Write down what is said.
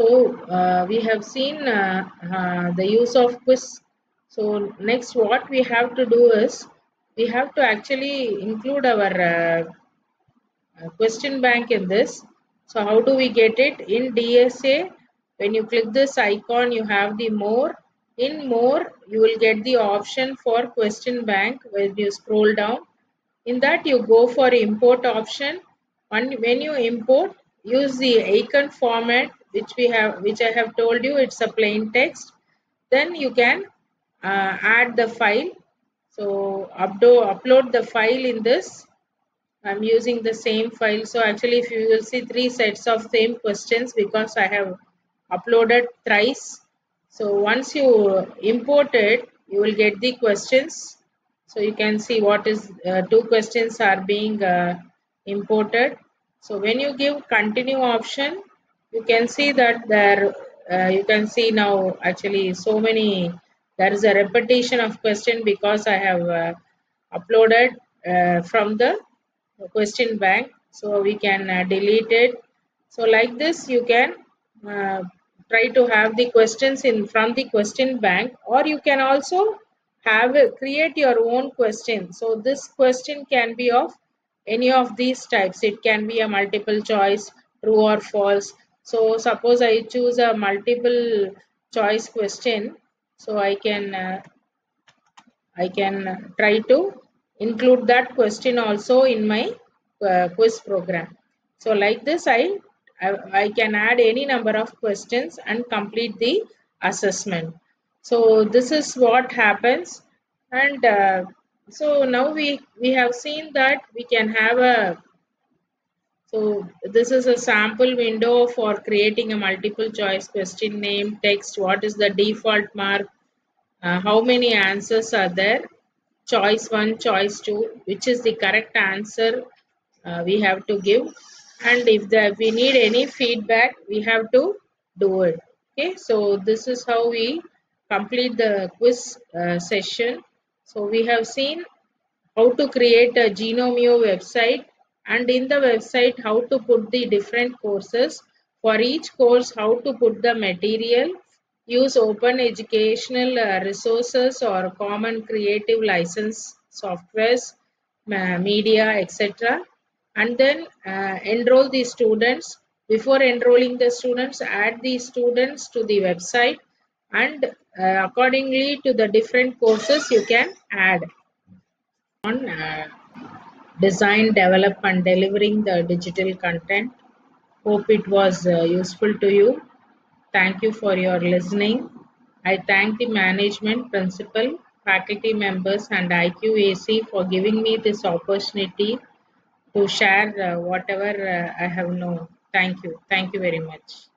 So uh, we have seen uh, uh, the use of quiz. So next what we have to do is we have to actually include our uh, uh, question bank in this. So how do we get it? In DSA, when you click this Aiken, you have the more. In more, you will get the option for question bank when you scroll down. In that, you go for import option. When, when you import, use the icon format which we have, which I have told you, it's a plain text. Then you can uh, add the file. So upload, the file in this I'm using the same file. So actually if you will see three sets of same questions because I have uploaded thrice. So once you import it, you will get the questions. So you can see what is uh, two questions are being uh, imported. So when you give continue option, you can see that there uh, you can see now actually so many there is a repetition of question because I have uh, uploaded uh, from the question bank. So we can uh, delete it. So like this you can uh, try to have the questions in from the question bank or you can also have create your own question. So this question can be of any of these types. It can be a multiple choice true or false so suppose i choose a multiple choice question so i can uh, i can try to include that question also in my uh, quiz program. So like this, I, I, I can add any number of questions and complete the assessment. So this is what happens. And uh, so now we, we have seen that we can have a, so this is a sample window for creating a multiple choice question name, text, what is the default mark, uh, how many answers are there, choice 1, choice 2, which is the correct answer uh, we have to give. And if the, we need any feedback we have to do it. Okay so this is how we complete the quiz uh, session. So we have seen how to create a Gnomio website and in the website how to put the different courses. For each course how to put the material. Use open educational uh, resources or common creative license softwares media etc and then uh, enroll the students. Before enrolling the students add the students to the website. And uh, accordingly to the different courses you can add. On uh, design develop and delivering the digital content hope it was uh, useful to you thank you for your listening i thank the management principal faculty members and iqac for giving me this opportunity to share uh, whatever uh, I have known. Thank you. Thank you very much.